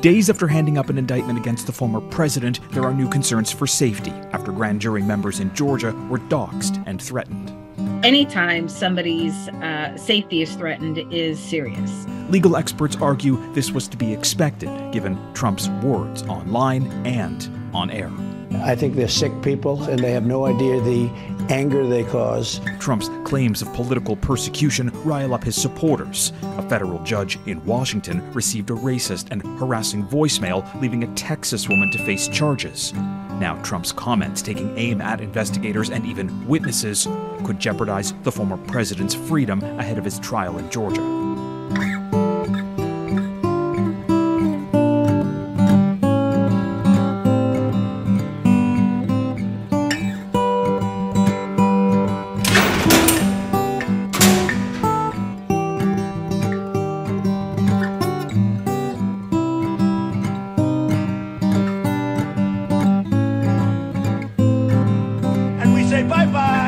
Days after handing up an indictment against the former president, there are new concerns for safety after grand jury members in Georgia were doxxed and threatened. Anytime somebody's uh, safety is threatened is serious. Legal experts argue this was to be expected, given Trump's words online and on air. I think they're sick people and they have no idea the anger they cause. Trump's claims of political persecution rile up his supporters. A federal judge in Washington received a racist and harassing voicemail, leaving a Texas woman to face charges. Now, Trump's comments taking aim at investigators and even witnesses could jeopardize the former president's freedom ahead of his trial in Georgia. bye bye.